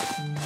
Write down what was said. Mm-hmm.